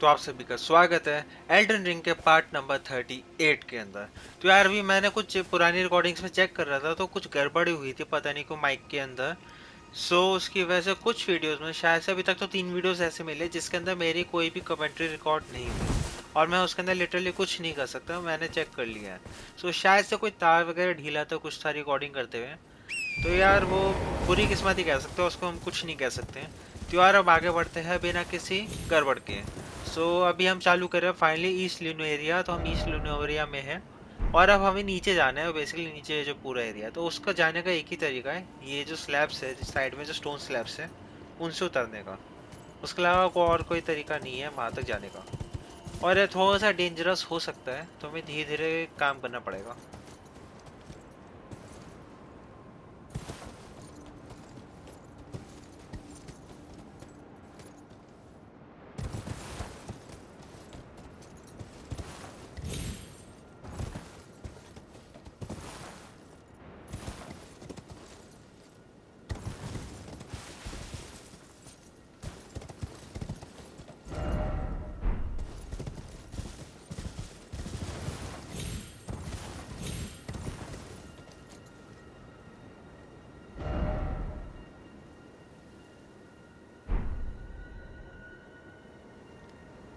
तो आप सभी का स्वागत है एल्डन रिंग के पार्ट नंबर 38 के अंदर। तो यार अभी मैंने कुछ पुरानी रिकॉर्डिंग्स में चेक कर रहा था तो कुछ गड़बड़ी हुई थी पता नहीं क्यों माइक के अंदर। सो so, उसकी वजह से कुछ वीडियोस में शायद से अभी तक तो तीन वीडियोस ऐसे मिले जिसके अंदर मेरी कोई भी कमेंट्री रिकॉर्ड नहीं हुई। और मैं उसके अंदर लिटरली कुछ नहीं कर सकता मैंने चेक कर लिया है। सो so, शायद से कोई तार वगैरह ढीला था कुछ था रिकॉर्डिंग करते हुए। तो यार वो बुरी किस्मत ही कह सकते हैं उसको हम कुछ नहीं कह सकते। तो यार अब आगे बढ़ते हैं बिना किसी गड़बड़ के। सो अभी हम चालू कर रहे हैं फाइनली ईस्ट लिनो एरिया तो हम ईस्ट लिनो एरिया में हैं। और अब हमें नीचे जाना है बेसिकली नीचे जो पूरा एरिया तो उसका जाने का एक ही तरीका है। ये जो स्लैब्स है साइड में जो स्टोन स्लैब्स है, उनसे उतरने का। उसके अलावा को और कोई तरीका नहीं है वहाँ तक जाने का। और ये थोड़ा सा डेंजरस हो सकता है तो हमें धीरे धीरे काम करना पड़ेगा।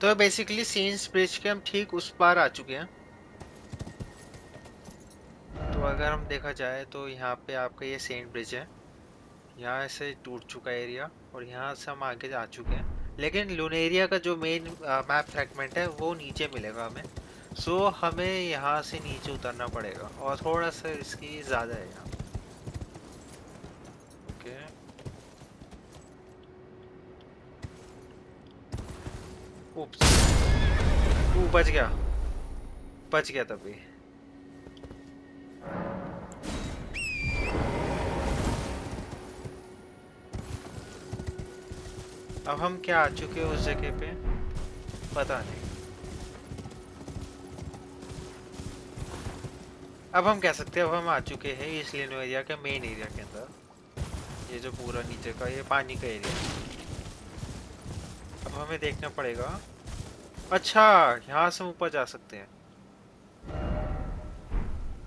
तो बेसिकली सीन्स ब्रिज के हम ठीक उस पार आ चुके हैं। तो अगर हम देखा जाए तो यहाँ पे आपका ये सेंट ब्रिज है। यहाँ से टूट चुका एरिया और यहाँ से हम आगे आ चुके हैं। लेकिन लूनेरिया का जो मेन मैप फ्रैगमेंट है, वो नीचे मिलेगा हमें। सो हमें यहाँ से नीचे उतरना पड़ेगा और थोड़ा सा इसकी ज़्यादा है यहाँ उप्स वो बच गया। बच गया तभी। अब हम क्या आ चुके हैं उस जगह पे? पता नहीं। अब हम कह सकते हैं, अब हम आ चुके हैं इस लेनो एरिया के मेन एरिया के अंदर। ये जो पूरा नीचे का, ये पानी का एरिया अब हमें देखना पड़ेगा अच्छा यहाँ से ऊपर जा सकते हैं।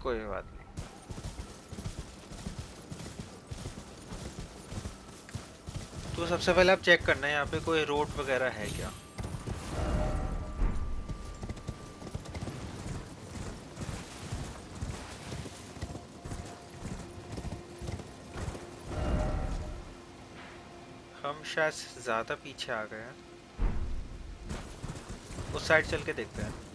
कोई बात नहीं। तो सबसे पहले आप चेक करना है, यहाँ पे कोई रोड वगैरह है क्या? हम शायद ज़्यादा पीछे आ गए हैं। उस साइड चल के देखते हैं।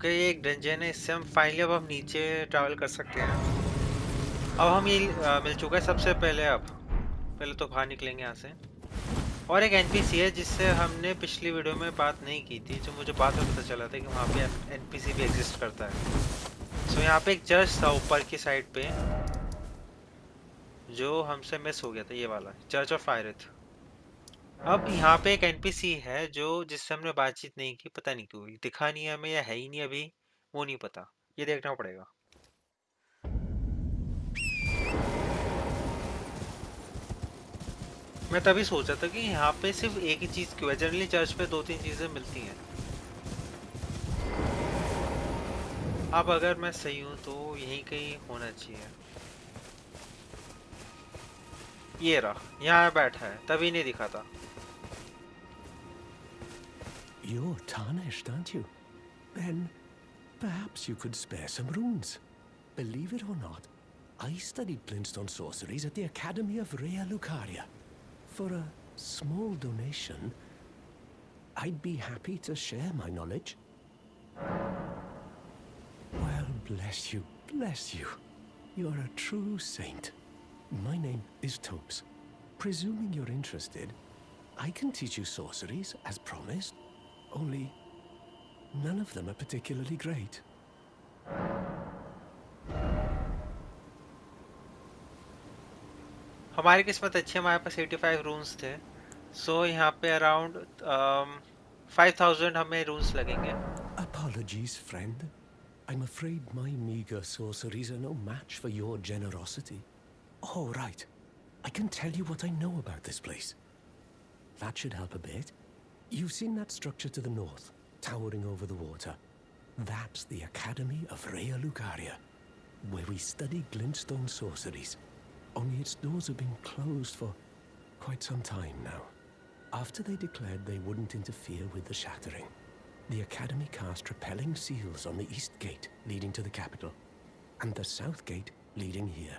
ओके ये एक डंजन है इससे हम फाइनली अब हम नीचे ट्रैवल कर सकते हैं। अब हम ये आ, मिल चुका है सबसे पहले अब। पहले तो बाहर निकलेंगे यहाँ से। और एक एनपीसी है जिससे हमने पिछली वीडियो में बात नहीं की थी जो मुझे बाद में पता चला था कि वहाँ पे एनपीसी भी एग्जिस्ट करता है। सो so, यहाँ पे एक चर्च था ऊपर की साइड पे जो हमसे मिस हो गया था ये वाला चर्च ऑफ़ फायरथ अब यहाँ पे एक एनपीसी है जो जिससे हमने बातचीत नहीं की, पता नहीं क्यों, दिखा नहीं है हमें या है ही नहीं अभी, वो नहीं पता। ये देखना पड़ेगा। मैं तभी सोचा था कि यहाँ पे सिर्फ़ एक ही चीज़ क्यों है जनरली चर्च पे दो तीन चीज़ें मिलती हैं। अब अगर मैं सही हूँ तो यहीं कहीं होना चाहिए। ये रहा, यहाँ बैठा है, तभी नहीं दिखा था। You're tarnished, aren't you? Then perhaps you could spare some runes. Believe it or not, I studied glintstone sorceries at the Academy of Rea Lucaria. For a small donation, I'd be happy to share my knowledge. Well, bless you, bless you. You're a true saint. My name is Topes. Presuming you're interested, I can teach you sorceries as promised. Only none of them are particularly great. हमारी किस्मत अच्छी है हमारे पास 85 rooms थे सो so, यहाँ पे around five thousand हमें rooms लगेंगे Apologies, friend. I'm afraid my meager sorceries are no match for your generosity. Oh, right. I can tell you what I know about this place. That should help a bit. You've seen that structure to the north, towering over the water. That's the Academy of Rea Lucaria, where we study glintstone sorceries. Only its doors have been closed for quite some time now. After they declared they wouldn't interfere with the shattering, the Academy cast repelling seals on the east gate leading to the capital, and the south gate leading here.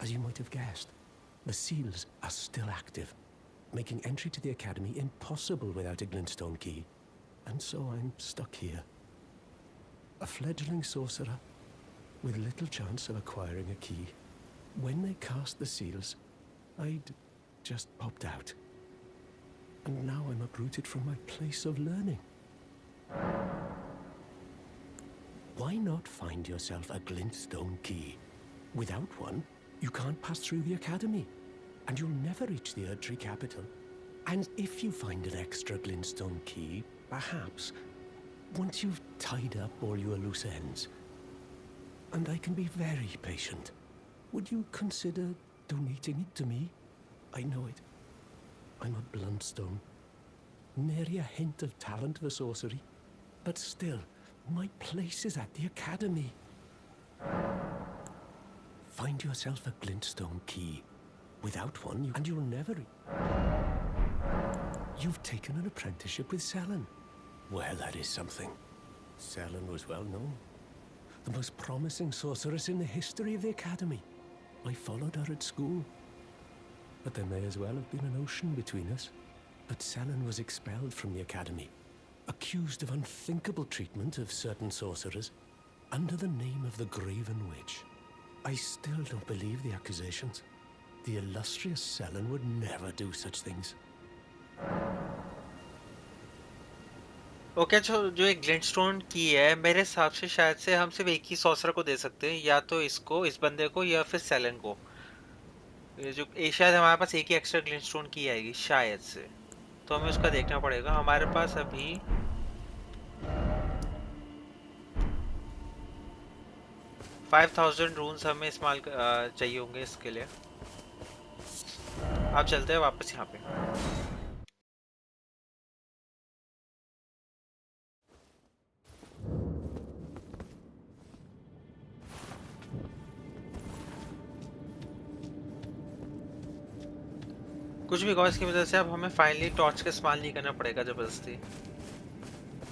As you might have guessed, the seals are still active, making entry to the Academy impossible without a glintstone key. And so I'm stuck here. A fledgling sorcerer with little chance of acquiring a key. When they cast the seals, I'd just popped out. And now I'm uprooted from my place of learning. Why not find yourself a glintstone key? Without one, you can't pass through the academy, and you'll never reach the Erdtree capital. And if you find an extra glintstone key, perhaps, once you've tied up all your loose ends, and I can be very patient, would you consider donating it to me? I know it. I'm a bluntstone. Nary a hint of talent for sorcery. But still, my place is at the academy. Find yourself a glintstone key. Without one, you, and you'll never... You've taken an apprenticeship with Selen. Well, that is something. Selen was well known. The most promising sorceress in the history of the Academy. I followed her at school. But there may as well have been an ocean between us. But Selen was expelled from the Academy, accused of unthinkable treatment of certain sorcerers, under the name of the Graven Witch. I still don't believe the accusations. The illustrious Selen would never do such things. Okay okay, जो जो एक ग्लिंटस्टोन की है मेरे हिसाब से शायद से हम सिर्फ़ एक ही सॉसर को दे सकते हैं या तो इसको इस बंदे को या फिर सेलन को। जो शायद हमारे पास एक ही एक्स्ट्रा ग्लिंटस्टोन की आएगी शायद से। तो हमें उसका देखना पड़ेगा। हमारे पास अभी फाइव थाउज़ेंड रून्स हमें इस्तेमाल चाहिए होंगे इसके लिए। आप चलते हैं वापस यहाँ पे। कुछ भी कॉज की वजह से अब हमें फाइनली टॉर्च का इस्तेमाल नहीं करना पड़ेगा ज़बरदस्ती।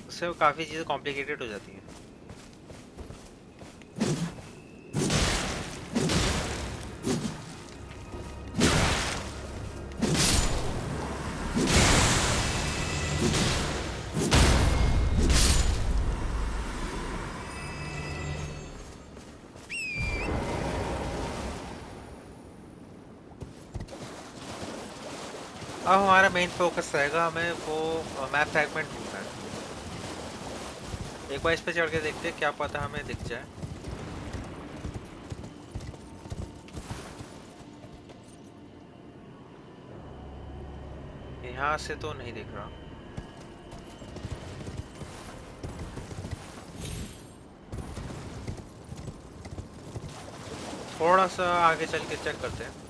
उससे काफ़ी चीज़ें कॉम्प्लिकेटेड हो जाती हैं। मेन फोकस रहेगा हमें वो मैप फ्रैगमेंट ढूंढना है। एक बार इस पे चढ़ के देखते हैं क्या पता हमें दिख जाए। यहाँ से तो नहीं दिख रहा। थोड़ा सा आगे चल के चेक करते हैं।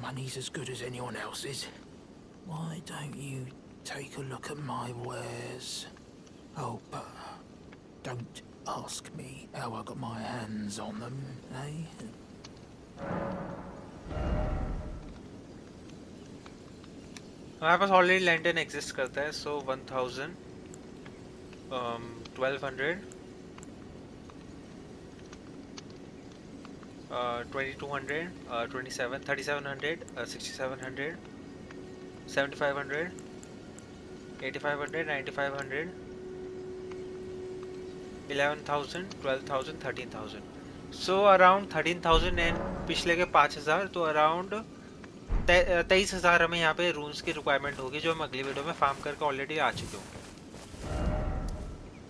money's as good as anyone else's. Why don't you take a look at my wares? Oh, but don't ask me how I got my hands on them, eh? हमारे पास ऑलरेडी लैंडन एग्जिस्ट करता है so one thousand, twelve 1200 um, so around thirteen thousand and पिछले के पाँच हज़ार तो around तेईस हज़ार हमें यहाँ पे रूम्स की रिक्वायरमेंट होगी, जो हम अगली वीडियो में फार्म करके ऑलरेडी आ चुके होंगे।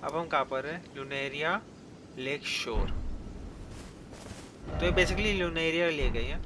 अब हम कहाँ पर हैं? लूनेरिया लेक शोर तो ये बेसिकली लूनेरिया लिए गई है।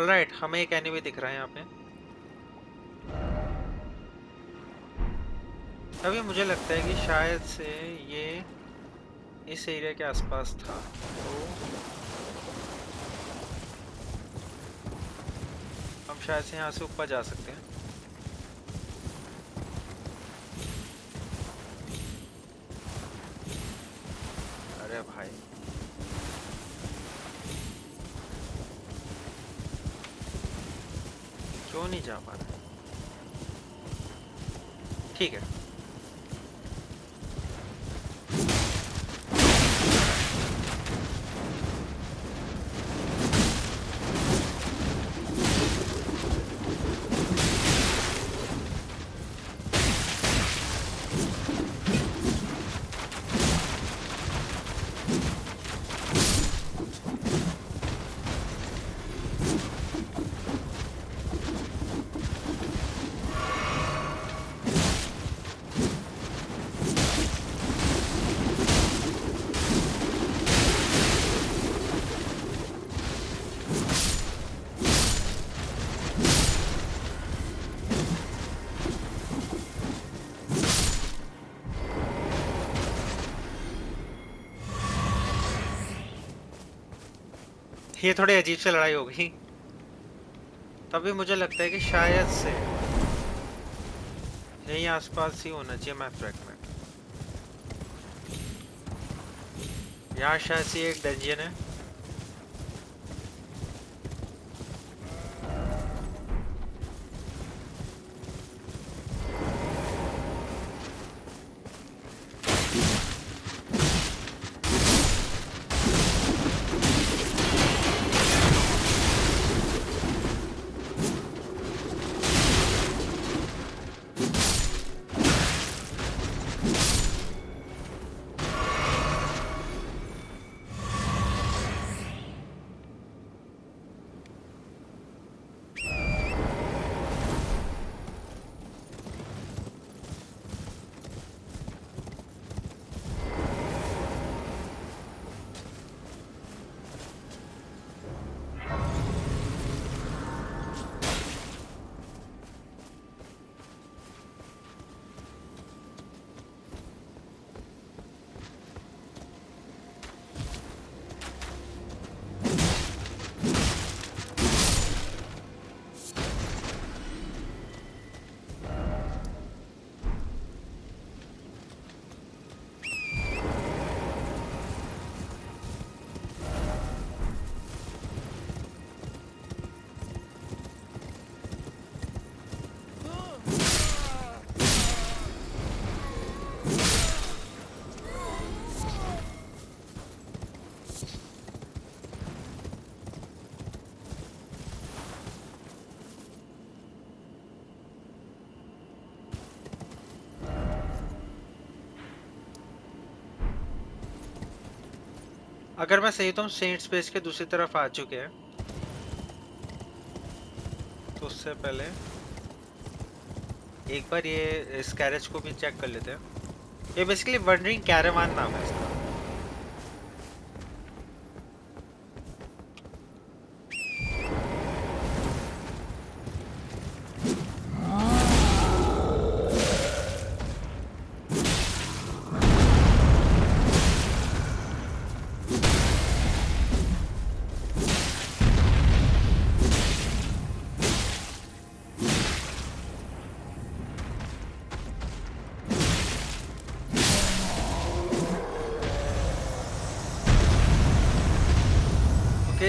ऑल राइट हमें एक एनिमी दिख रहा है यहाँ पे। अभी मुझे लगता है कि शायद से ये इस एरिया के आसपास था। तो हम शायद से यहाँ से ऊपर जा सकते हैं। क्यों नहीं जा पा रहा? ठीक है। ये थोड़ी अजीब से लड़ाई हो गई। तभी मुझे लगता है कि शायद से यही आसपास ही होना चाहिए मैं ट्रैक में। यहाँ शायद से एक डंजन है। अगर मैं सही तो हम सेंट स्पेस के दूसरी तरफ़ आ चुके हैं। तो उससे पहले एक बार ये, इस कैरेज को भी चेक कर लेते हैं। ये बेसिकली वंडरिंग कैरेवान नाम है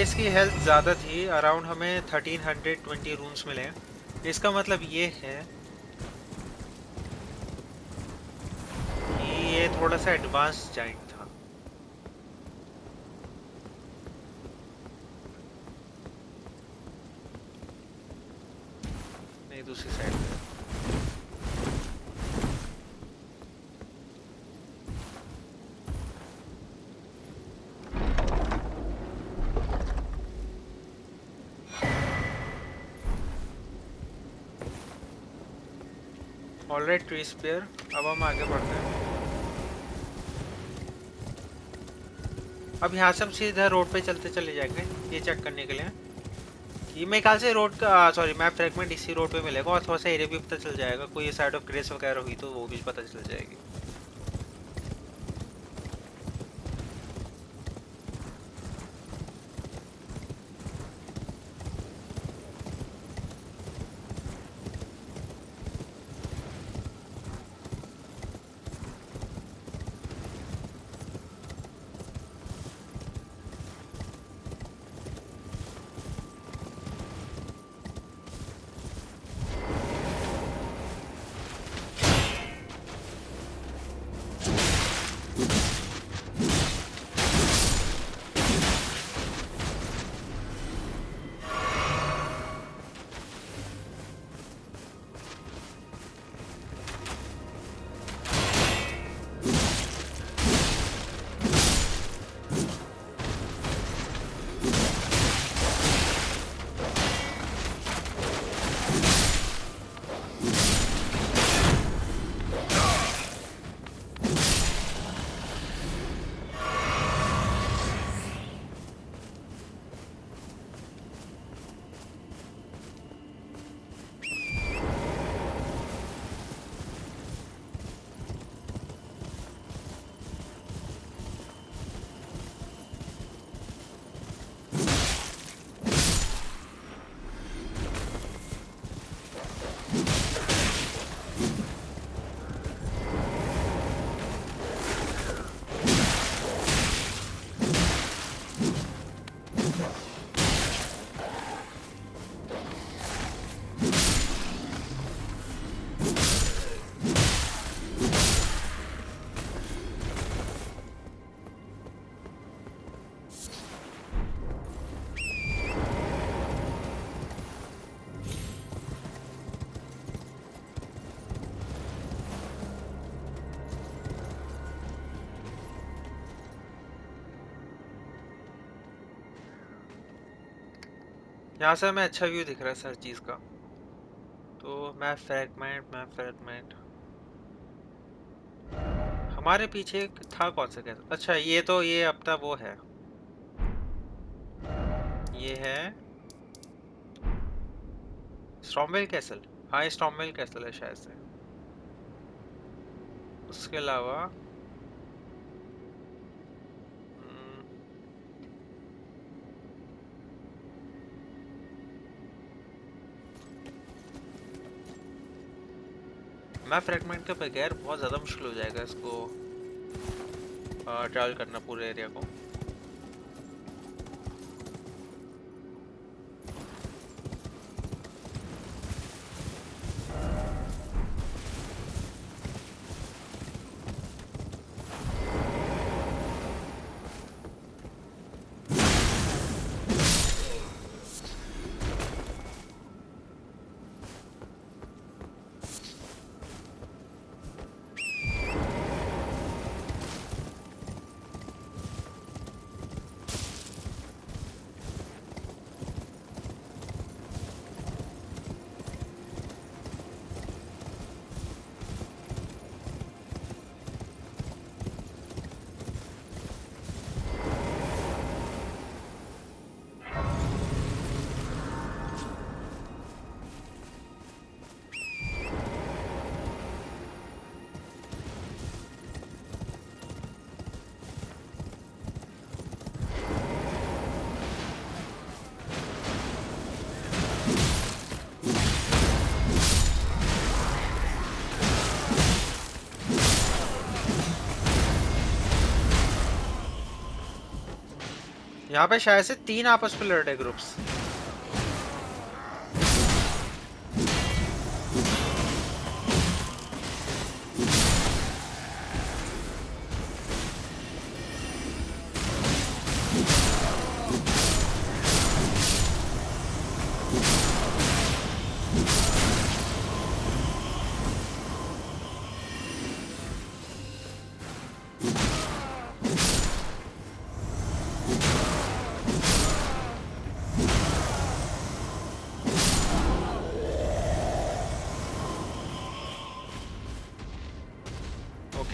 इसका इसकी हेल्थ ज़्यादा थी अराउंड हमें 1320 रूम्स मिले। इसका मतलब ये है कि ये थोड़ा सा एडवांस जाइंट था। नहीं, दूसरी साइड ऑलराइट ट्री स्पेयर अब हम आगे बढ़ते हैं। अब यहाँ से हम सीधा रोड पे चलते चले जाएँगे, ये चेक करने के लिए। ये मेरे ख्याल से रोड का सॉरी मैप फ्रेगमेंट इसी रोड पे मिलेगा और थोड़ा सा एरिया भी पता चल जाएगा। कोई साइड ऑफ़ ग्रेस वगैरह हुई तो वो भी पता चल जाएगी। यहाँ से हमें अच्छा व्यू दिख रहा है हर चीज़ का। तो मैप फ्रैगमेंट मैप फ्रैगमेंट हमारे पीछे था कौन सा कैसल अच्छा ये तो ये अब तक वो है। ये है स्ट्रॉमवेल कैसल हाँ स्टॉमवेल कैसल है शायद से। उसके अलावा मैप फ्रेगमेंट के बगैर बहुत ज़्यादा मुश्किल हो जाएगा इसको ट्रैवल करना पूरे एरिया को। यहाँ पे शायद से तीन आपस में लड़ रहे ग्रुप्स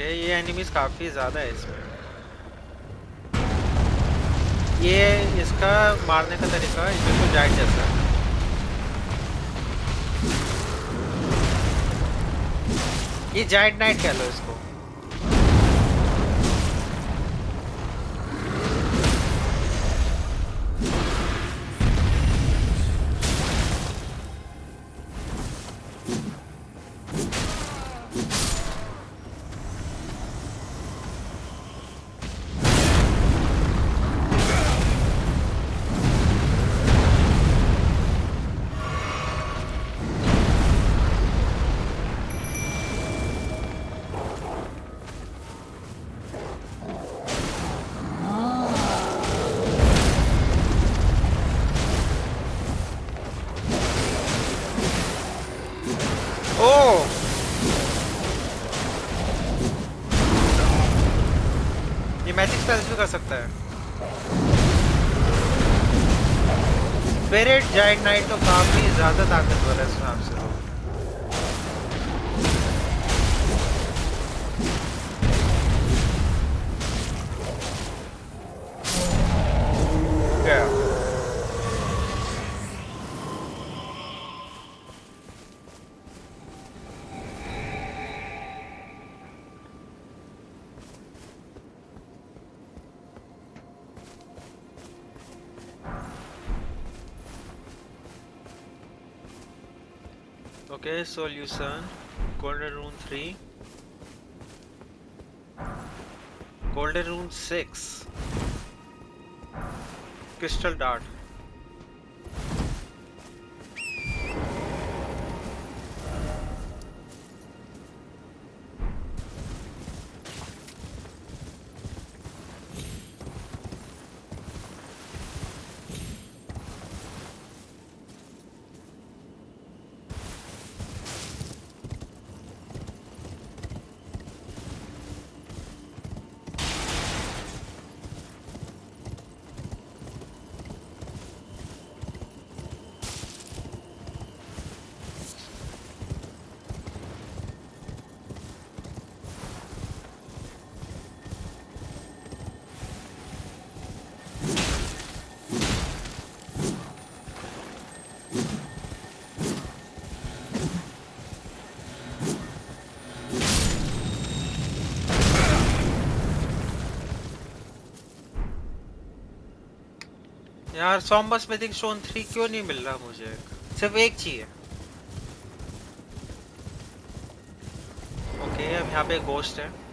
ये एनिमीज काफ़ी ज़्यादा है इसमें। ये इसका मारने का तरीका बिल्कुल जाइट जैसा है। ये जाइट नाइट कह लो इसको। ज़्यादा ताकतवर Okay, solution. Golden rune 3. Golden rune 6. Crystal dart. यार सॉम्बस देख स्टोन थ्री क्यों नहीं मिल रहा मुझे? सिर्फ़ एक चाहिए। ओके अब यहाँ पे गोस्ट है।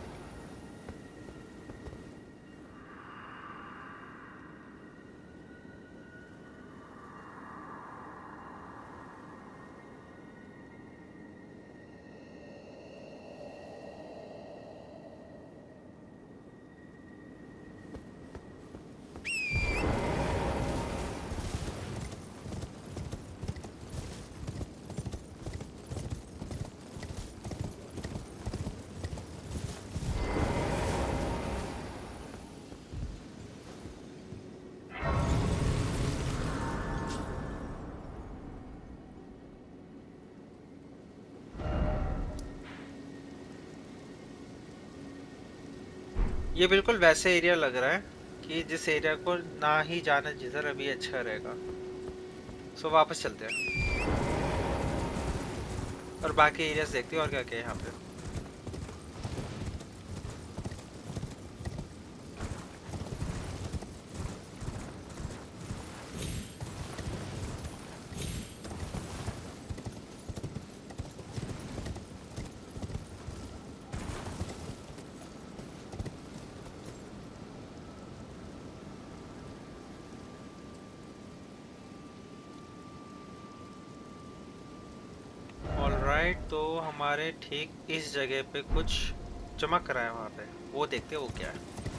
ये बिल्कुल वैसे एरिया लग रहा है कि जिस एरिया को ना ही जाना जिधर अभी अच्छा रहेगा। सो वापस चलते हैं। और बाकी एरियाज़ देखते हैं और क्या क्या है यहाँ पे। ठीक इस जगह पे कुछ चमक रहा है वहाँ पे। वो देखते हैं वो क्या है।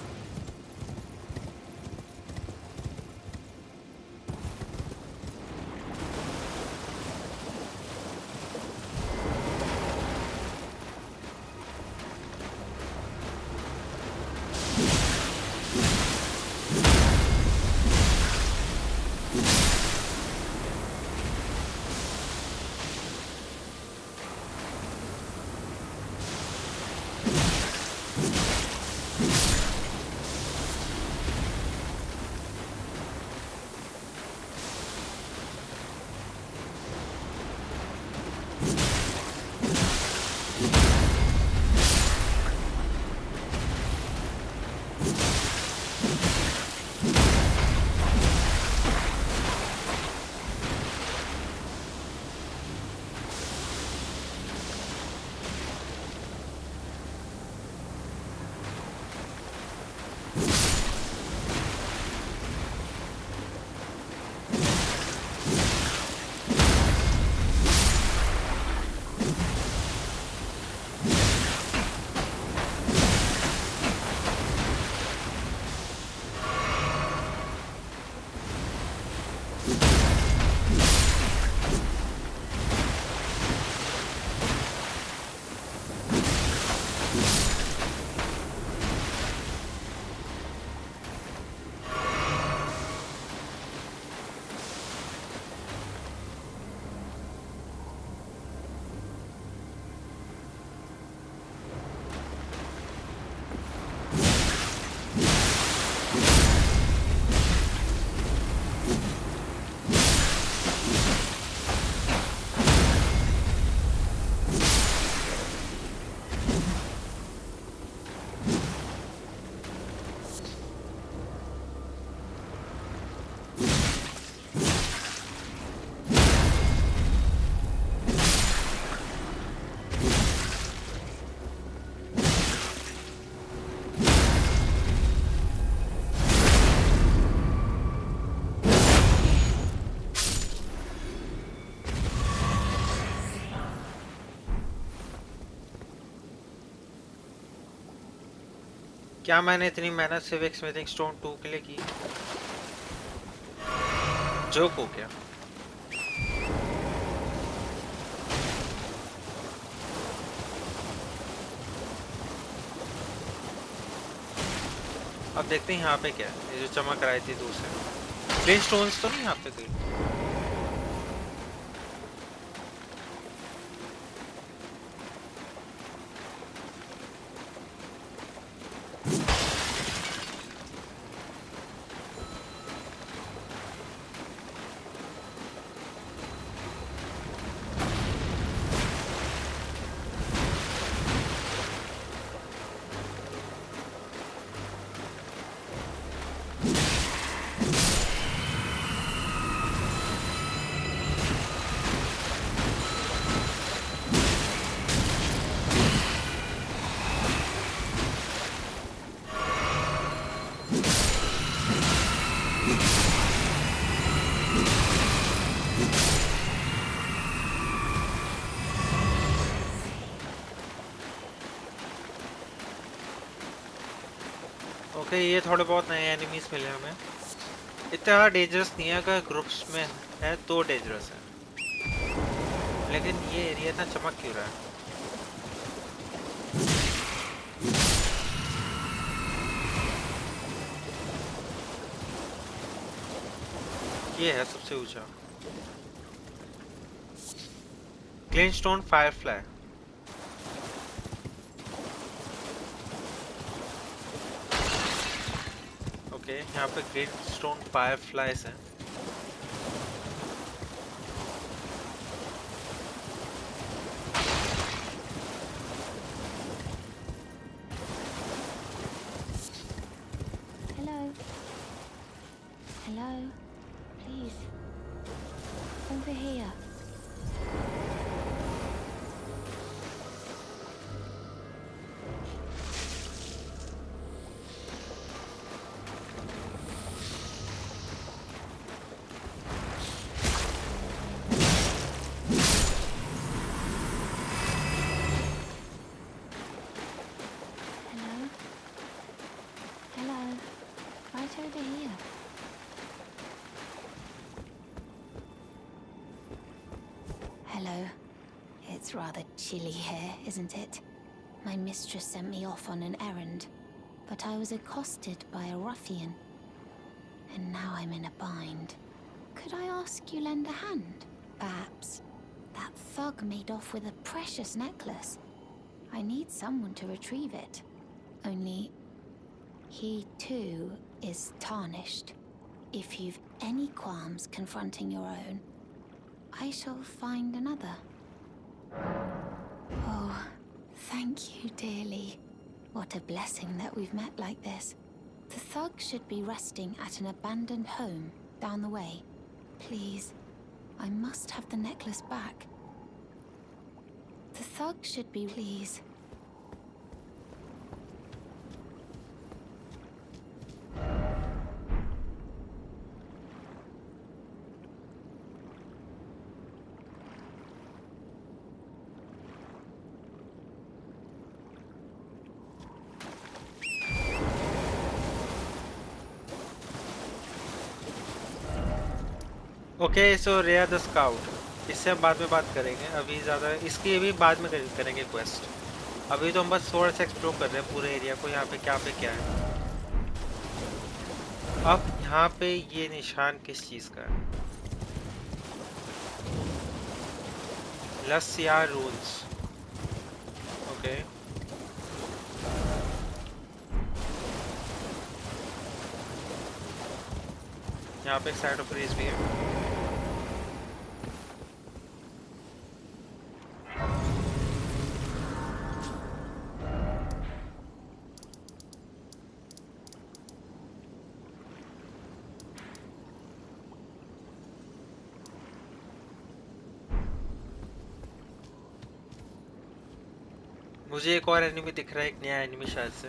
क्या मैंने इतनी मेहनत सिविक स्मिथिंग स्टोन टू के लिए की? जोक हो गया। अब देखते हैं यहाँ पे क्या है। ये जो चमक रही थी दूर से प्लेन स्टोन्स तो नहीं यहाँ पे कोई ये थोड़े बहुत नए एनिमीज मिले हमें। इतना डेंजरस नहीं है, अगर ग्रुप्स में है तो डेंजरस है। लेकिन ये एरिया इतना चमक क्यों रहा है? ये है सबसे ऊँचा। क्लीन स्टोन फायरफ्लाई ओके यहाँ पे ग्रेट स्टोन फायर फ्लाइज हैं rather chilly here, isn't it? My mistress sent me off on an errand, but I was accosted by a ruffian. And now I'm in a bind. Could I ask you lend a hand? Perhaps. That thug made off with a precious necklace. I need someone to retrieve it. Only... He, too, is tarnished. If you've any qualms confronting your own, I shall find another. Oh, thank you dearly. What a blessing that we've met like this. The thug should be resting at an abandoned home down the way. Please, I must have the necklace back. The thug should be please. Okay so rare the scout इससे हम बाद में बात करेंगे। अभी ज़्यादा, इसकी अभी बाद में करेंगे क्वेस्ट अभी तो हम बस थोड़ा सा एक्सप्लोर कर रहे हैं पूरे एरिया को, यहाँ पे क्या पे क्या है। अब यहाँ पे ये निशान किस चीज़ का है? लसिया रूल्स ओके यहाँ पे एक साइड ऑफ़ रेस भी है। मुझे एक और एनिमी दिख रहा है, एक नया एनिमी शायद से।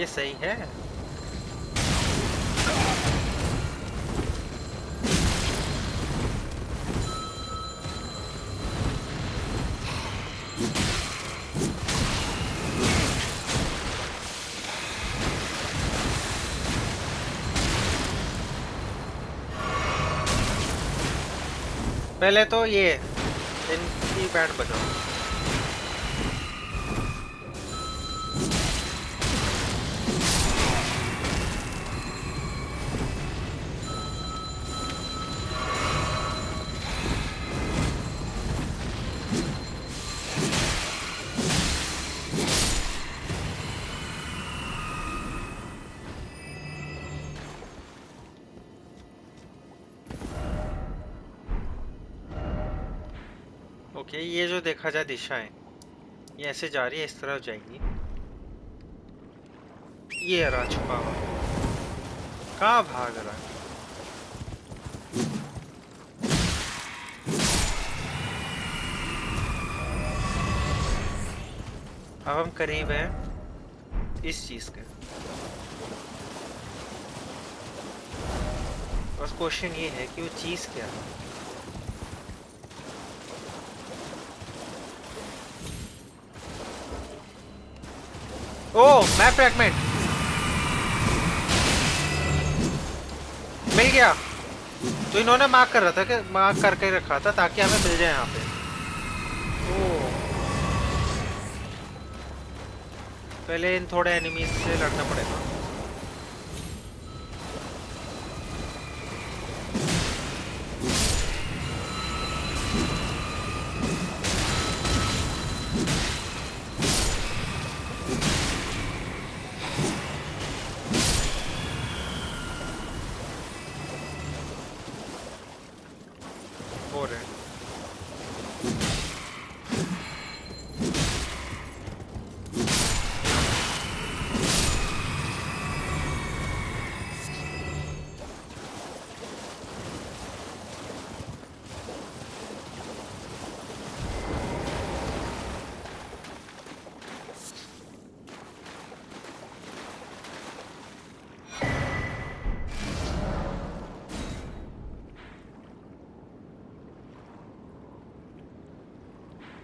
ये सही है? पहले तो ये इनकी बैंड बजाओ। ये जो देखा जाए दिशा है, ये ऐसे जा रही है, इस तरह जाएगी। ये रहा छुपा हुआ कहा भाग रहा है? अब हम करीब हैं इस चीज़ के। बस क्वेश्चन ये है कि वो चीज़ क्या है? ओ मैप फ्रैगमेंट मिल गया। तो इन्होंने मार्क कर रहा था कि मार्क करके रखा था ताकि हमें मिल जाए यहाँ पे। ओ। पहले इन थोड़े एनिमीज से लड़ना पड़ेगा।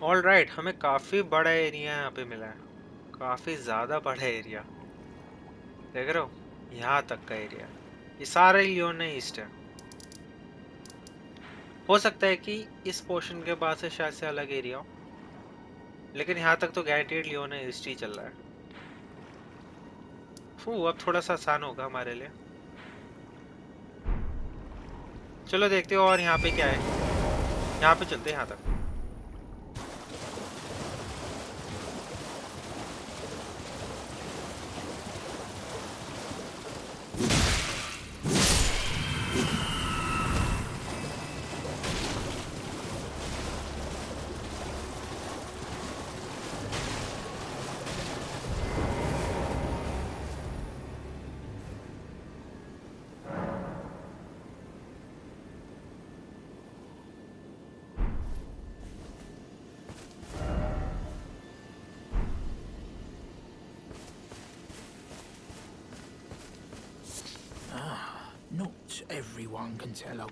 ऑल राइट हमें काफ़ी बड़ा एरिया यहाँ पे मिला है। काफ़ी ज़्यादा बड़ा एरिया देख रहे हो? यहाँ तक का एरिया ये सारे लियोन ईस्ट है। हो सकता है कि इस पोर्शन के बाद से शायद से अलग एरिया हो। लेकिन यहाँ तक तो गारंटेड लियोन ईस्ट ही चल रहा है। फू, अब थोड़ा सा आसान होगा हमारे लिए। चलो देखते हो और यहाँ पे क्या है। यहाँ पे चलते हैं यहाँ तक। Tell a...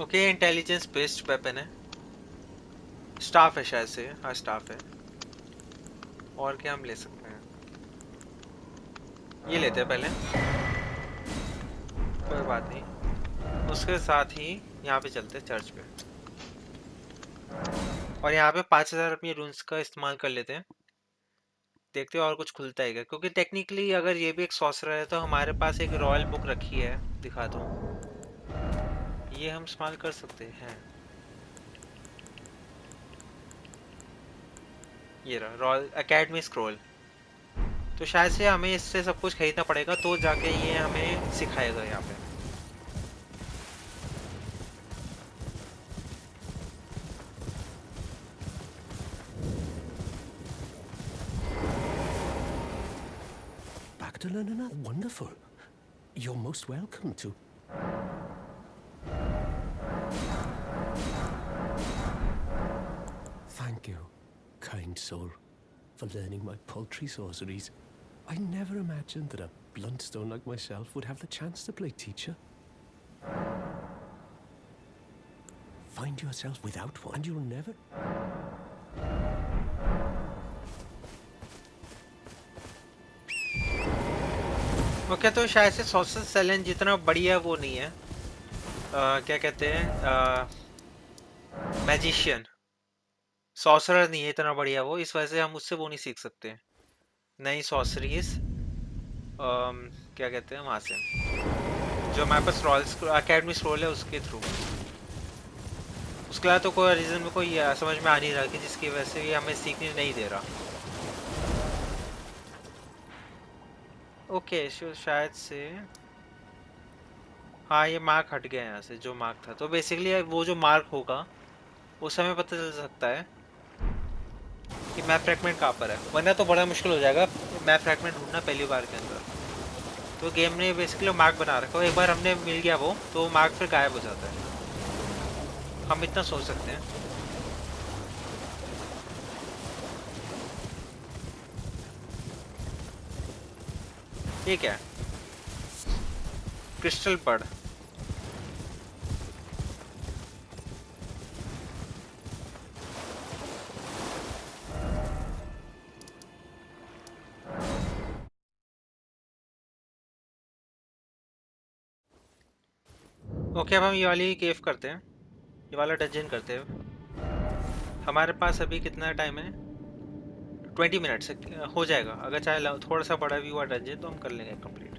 okay intelligence based weapon है। स्टाफ है शायद से हाँ स्टाफ है। और क्या हम ले सकते हैं? ये लेते हैं पहले। कोई बात नहीं। उसके साथ ही यहाँ पे चलते हैं चर्च पे। और यहाँ पे पाँच हज़ार अपनी रून्स का इस्तेमाल कर लेते हैं। देखते हैं और कुछ खुलता है क्या? क्योंकि टेक्निकली अगर ये भी एक सॉसर है तो हमारे पास एक रॉयल बुक रखी है, दिखा दो। ये हम इस्तेमाल कर सकते हैं। ये रहा रॉयल अकेडमी स्क्रोल तो शायद से हमें इससे सब कुछ खरीदना पड़ेगा तो जाके ये हमें सिखाएगा यहाँ पे Back to another. Wonderful. You're most welcome to. kind soul, for learning my paltry sorceries. I never imagined that a bluntstone like myself would have the chance to play teacher. Find yourself without one, and you'll never... okay तो शायद से social सेलेन जितना बढ़िया वो नहीं है आ, क्या कहते हैं मैजिशियन सॉसरर नहीं है इतना बढ़िया वो, इस वजह से हम उससे वो नहीं सीख सकते। नई सॉसरीज क्या कहते हैं वहाँ से, जो हमारे पास रॉयल अकेडमी स्क्रोल है उसके थ्रू उसके अलावा तो कोई रीज़न में कोई समझ में आ नहीं रहा कि जिसकी वजह से ये हमें सीखने नहीं दे रहा। ओके शायद से हाँ ये मार्क हट गया यहाँ से, जो मार्क था। तो बेसिकली वो जो मार्क होगा उस समय पता चल सकता है। कि मैप फ्रैगमेंट कहाँ पर है? वरना तो बड़ा मुश्किल हो जाएगा मैप फ्रैगमेंट ढूंढना पहली बार के अंदर। तो गेम ने बेसिकली मार्क बना रखा है। एक बार हमने मिल गया वो तो मार्क फिर गायब हो जाता है। हम इतना सोच सकते हैं। ठीक है। क्रिस्टल पड़ ओके, अब हम ये वाली केव करते हैं। ये वाला डंजन करते हैं। हमारे पास अभी कितना टाइम है? ट्वेंटी मिनट से हो जाएगा। अगर चाहे थोड़ा सा बड़ा भी हुआ डंजन तो हम कर लेंगे कंप्लीट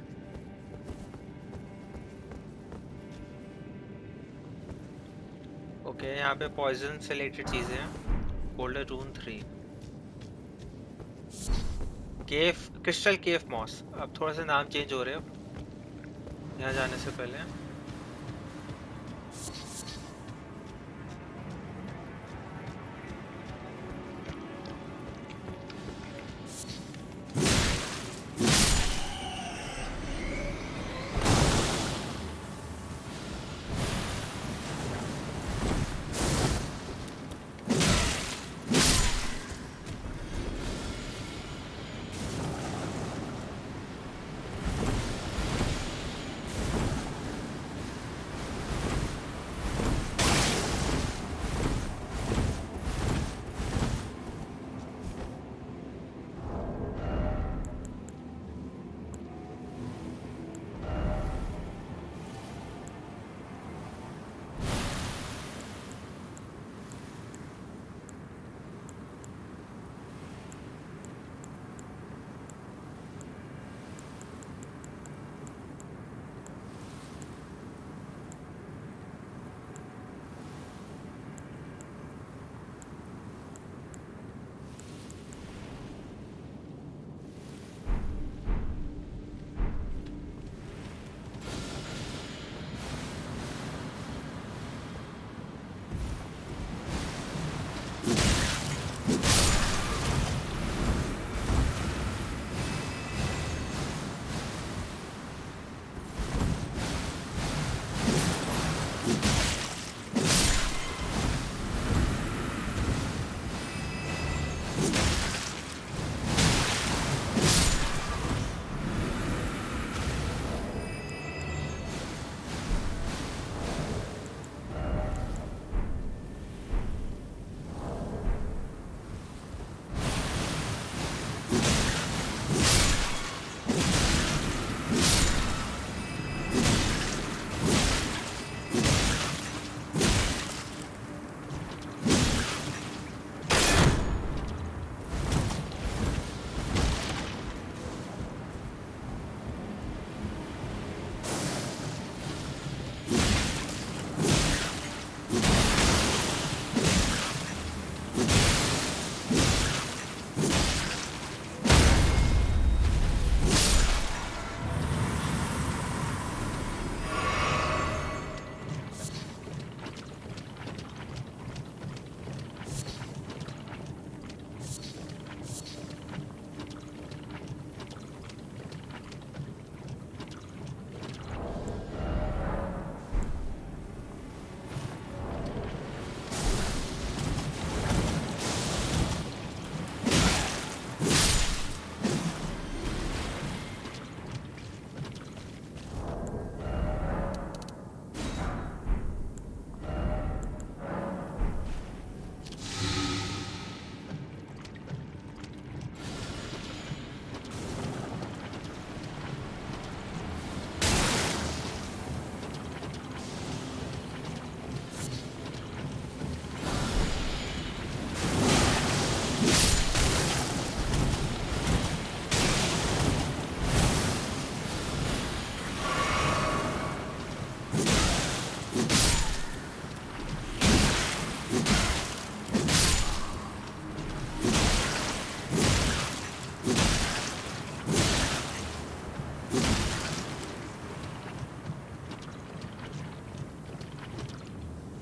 ओके, यहाँ पे पॉइजन से रिलेटेड चीज़ें हैं। Golden rune three cave crystal cave moss अब थोड़ा सा नाम चेंज हो रहे हैं। यहाँ जाने से पहले।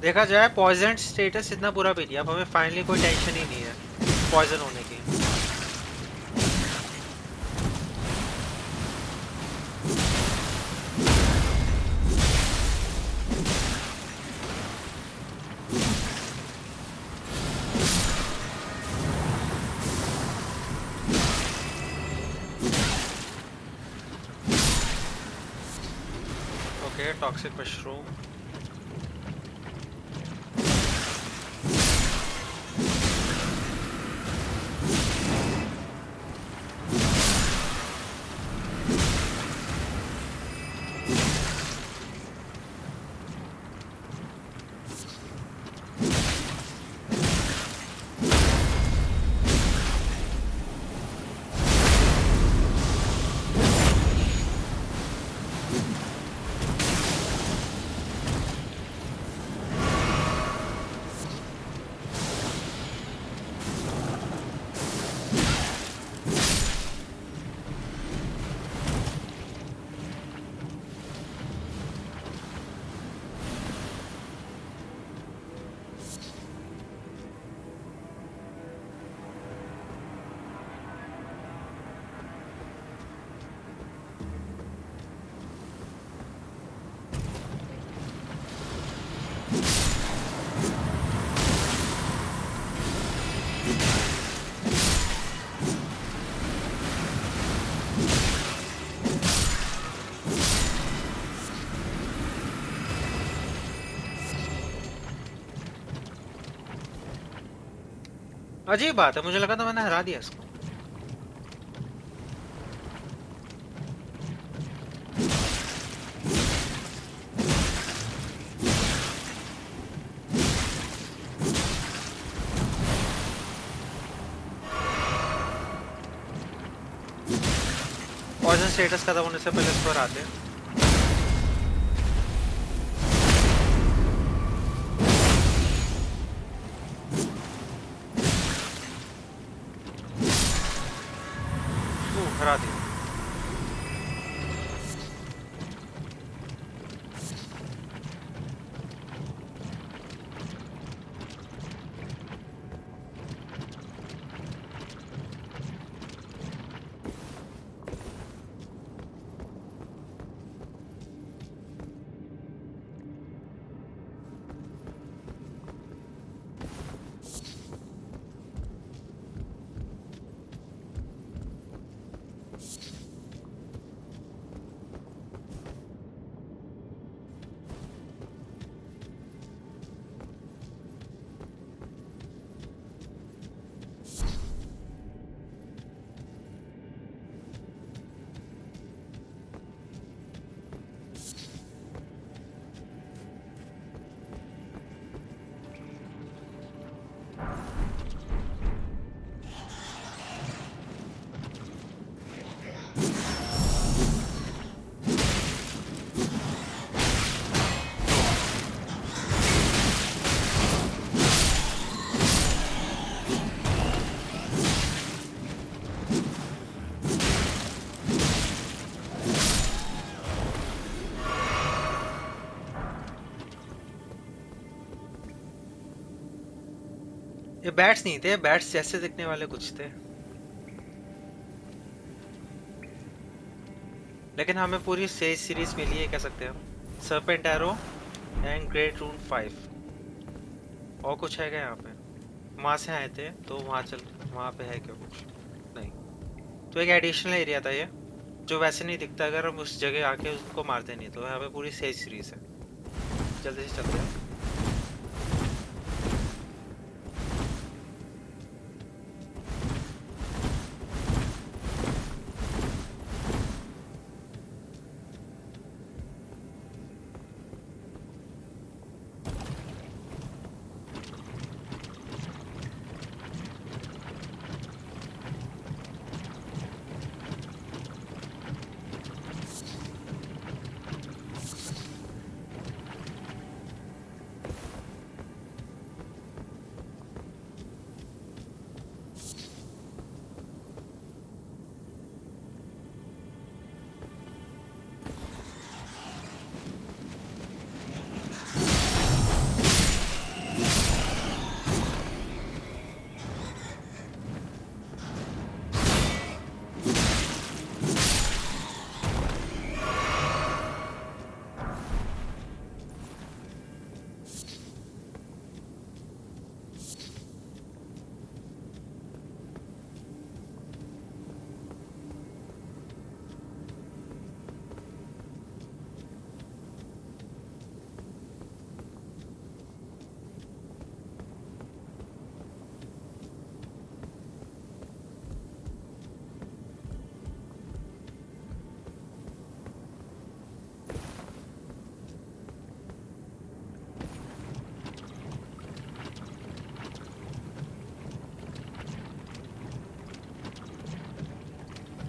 देखा जाए पॉइजन स्टेटस इतना बुरा भी नहीं अब हमें फाइनली कोई टेंशन ही नहीं है पॉइजन होने की। ओके टॉक्सिक मशरूम अजीब बात है, मुझे लगा था मैंने हरा दिया इसको। स्टेटस खत्म होने से पहले इस पर आते हैं। बैट्स नहीं थे, बैट्स जैसे दिखने वाले कुछ थे। लेकिन हमें पूरी सेज सीरीज़ मिली है, कह सकते हैं serpent arrow and great rune five और कुछ है क्या यहाँ पे? वहाँ से आए थे तो वहाँ चल, वहाँ पे है क्या कुछ? नहीं। तो एक एडिशनल एरिया था ये, जो वैसे नहीं दिखता, अगर हम उस जगह आके उसको मारते नहीं तो यहाँ पे पूरी सेज सीरीज़ है। जल्दी से चलते हैं।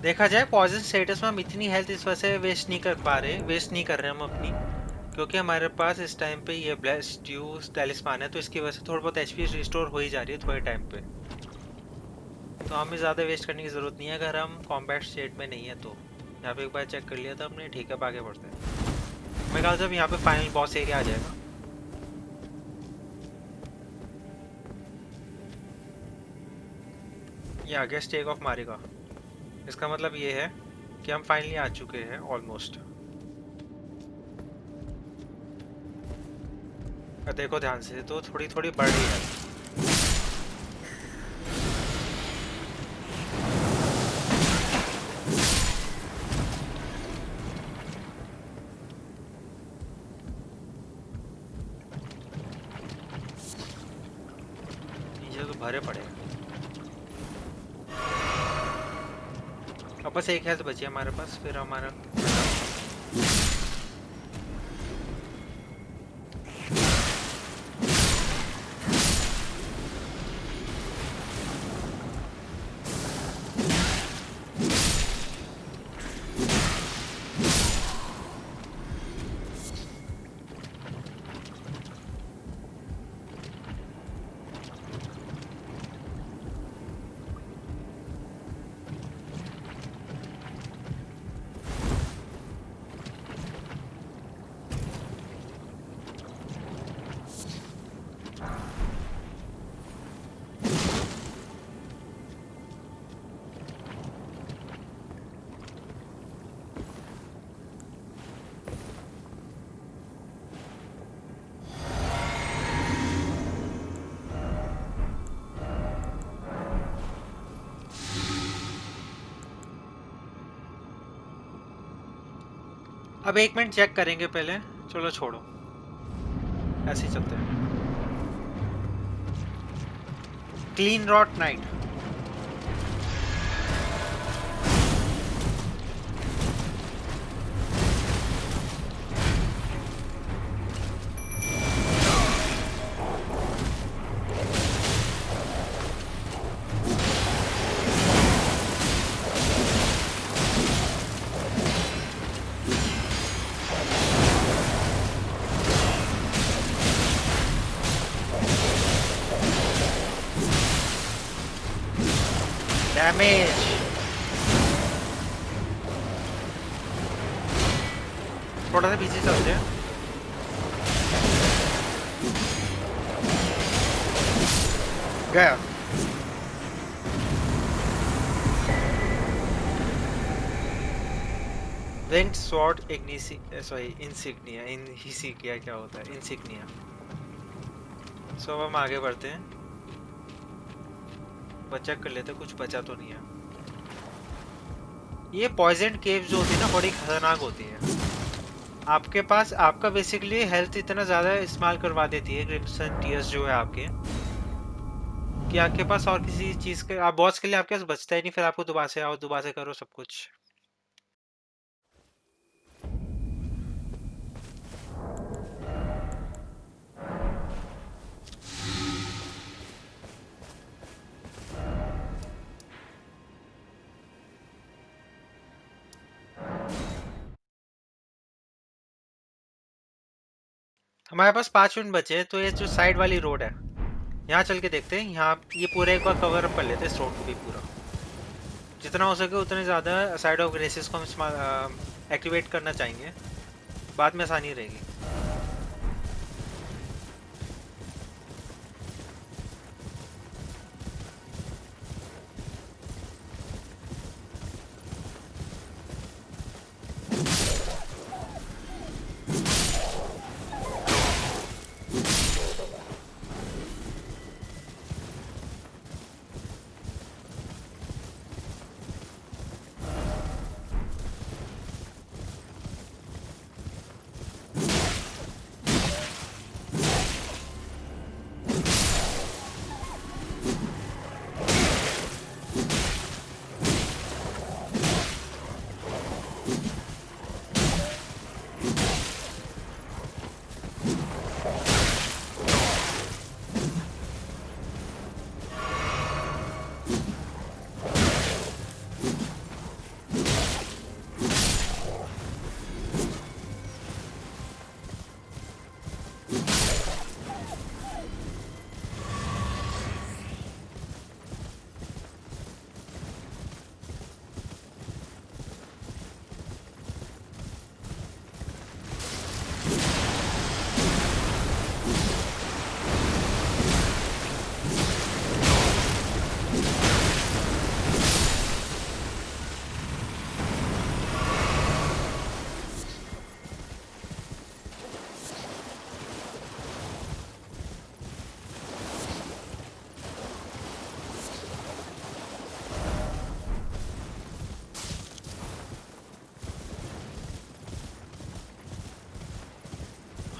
देखा जाए पॉजिटिव स्टेटस में हम इतनी हेल्थ इस वजह से वेस्ट नहीं कर पा रहे वेस्ट नहीं कर रहे हम अपनी, क्योंकि हमारे पास इस टाइम पे ये ब्लेस्ड यूज़ टेलिस्मान है तो इसकी वजह से थोड़ा बहुत एच रिस्टोर हो ही जा रही है थोड़े टाइम पे। तो हमें ज़्यादा वेस्ट करने की ज़रूरत नहीं है, अगर हम कॉम्बैट स्टेट में नहीं है तो। यहाँ पे एक बार चेक कर लिया था हमने, ठीक है आगे बढ़ते हैं। मैं कहा जब यहाँ पे फाइनल बॉस एरिया आ जाएगा। ये आ गया स्टेक ऑफ़ मारेगा इसका मतलब ये है कि हम फाइनली आ चुके हैं ऑलमोस्ट देखो ध्यान से तो थोड़ी थोड़ी बढ़ रही है। बस एक हेल्थ बची हमारे पास फिर हमारा अब एक मिनट चेक करेंगे पहले। चलो छोड़ो। ऐसे ही चलते हैं। Clean rot knight ignisi sorry insignia insignia क्या होता है? सो so, अब हम आगे बढ़ते हैं। बचा कर लेते कुछ बचा तो नहीं है। ये पॉइजन केव जो होती है ना बड़ी खतरनाक होती है। आपके पास आपका बेसिकली हेल्थ इतना ज़्यादा इस्तेमाल करवा देती है क्रिम्सन टीयर्स जो है आपके कि आपके पास और किसी चीज़ के आप बॉस के लिए आपके पास बचता ही नहीं फिर आपको दोबारा से आओ दोबारा से करो सब कुछ। हमारे पास पाँच मिनट बचे हैं तो ये जो साइड वाली रोड है, यहाँ चल के देखते हैं। यहाँ ये पूरा एक बार कवर अप कर लेते हैं इस रोड को भी पूरा। जितना हो सके उतने ज़्यादा साइड ऑफ़ ग्रेसिस को हम एक्टिवेट करना चाहेंगे। बाद में आसानी रहेगी।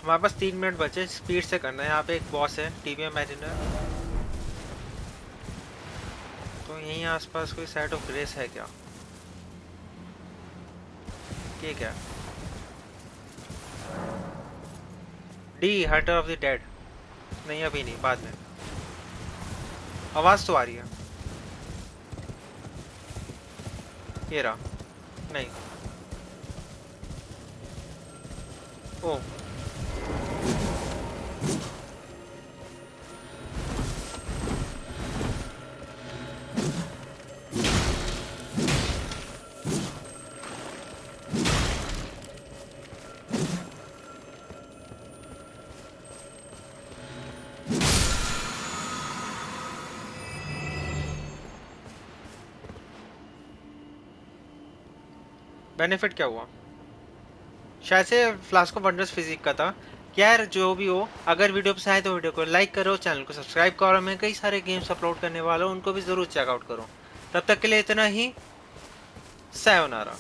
हमारे पास तीन मिनट बचे स्पीड से करना है। यहाँ पे एक बॉस है टीवी मैरिनर तो यहीं आसपास कोई साइड ऑफ़ ग्रेस है क्या? ये क्या? D hunter of the dead नहीं, अभी नहीं, बाद में। आवाज़ तो आ रही है। ये रहा। नहीं। ओ बेनिफिट क्या हुआ? शायद से फ्लास्को वंडर्स फिजिक का था। यार, जो भी हो, अगर वीडियो पसंद आए तो वीडियो को लाइक करो चैनल को सब्सक्राइब करो। मैं कई सारे गेम्स अपलोड करने वाला हूँ, उनको भी ज़रूर चेकआउट करो। तब तक के लिए इतना ही। सयोनारा